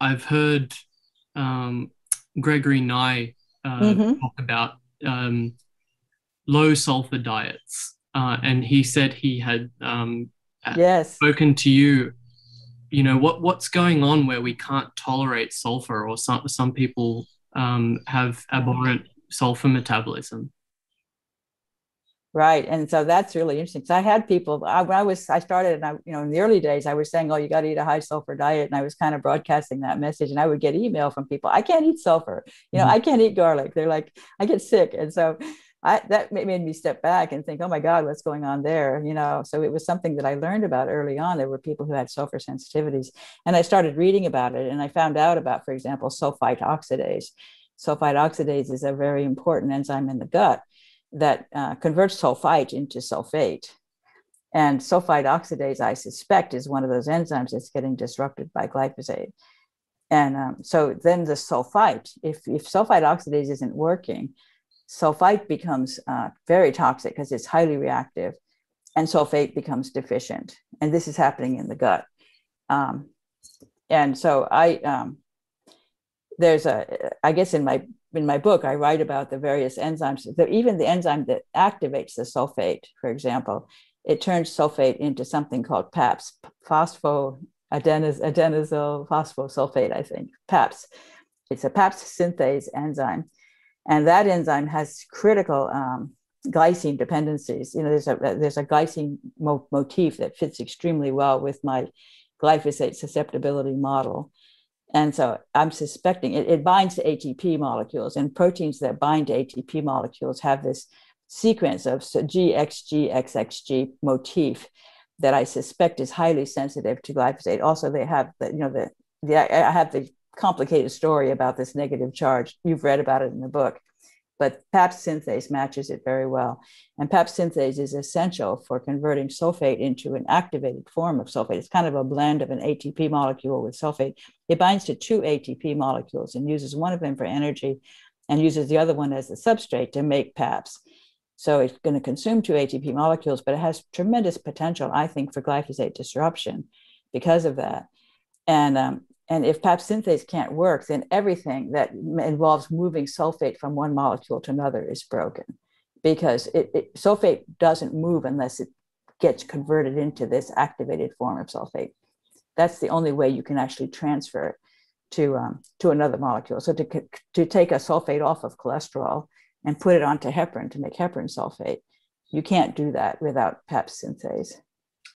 I've heard um, Gregory Nigh uh, mm-hmm. talk about um, low sulfur diets, uh, and he said he had um, yes spoken to you. You know what what's going on where we can't tolerate sulfur, or some some people um, have abhorrent sulfur metabolism. Right, and so that's really interesting. So I had people I, when I was I started, and I you know in the early days I was saying, "Oh, you got to eat a high sulfur diet," and I was kind of broadcasting that message. And I would get email from people, "I can't eat sulfur," you know, mm-hmm. "I can't eat garlic." They're like, "I get sick," and so I, that made me step back and think, "Oh my God, what's going on there?" You know, so it was something that I learned about early on. There were people who had sulfur sensitivities, and I started reading about it, and I found out about, for example, sulfite oxidase. Sulfite oxidase is a very important enzyme in the gut that uh, converts sulfite into sulfate. And sulfite oxidase, I suspect, is one of those enzymes that's getting disrupted by glyphosate. And um, so then the sulfite, if, if sulfite oxidase isn't working, sulfite becomes uh, very toxic because it's highly reactive and sulfate becomes deficient. And this is happening in the gut. Um, and so I, um, there's a, I guess in my in my book, I write about the various enzymes, the, even the enzyme that activates the sulfate, for example, it turns sulfate into something called PAPS, phospho adenosyl phosphosulfate, I think, PAPS. It's a PAPS synthase enzyme. And that enzyme has critical um, glycine dependencies. You know, there's a, there's a glycine mo- motif that fits extremely well with my glyphosate susceptibility model. And so I'm suspecting it, it binds to ATP molecules, and proteins that bind to ATP molecules have this sequence of GXG, motif that I suspect is highly sensitive to glyphosate. Also, they have the, you know, the, the I have the complicated story about this negative charge. You've read about it in the book but PAPS synthase matches it very well. And PAPS synthase is essential for converting sulfate into an activated form of sulfate. It's kind of a blend of an ATP molecule with sulfate. It binds to two ATP molecules and uses one of them for energy and uses the other one as the substrate to make PAPS. So it's going to consume two ATP molecules, but it has tremendous potential, I think, for glyphosate disruption because of that. And um, and if PAPS synthase can't work, then everything that involves moving sulfate from one molecule to another is broken because it, it, sulfate doesn't move unless it gets converted into this activated form of sulfate. That's the only way you can actually transfer it to, um, to another molecule. So to, to take a sulfate off of cholesterol and put it onto heparin to make heparin sulfate, you can't do that without PAPS synthase.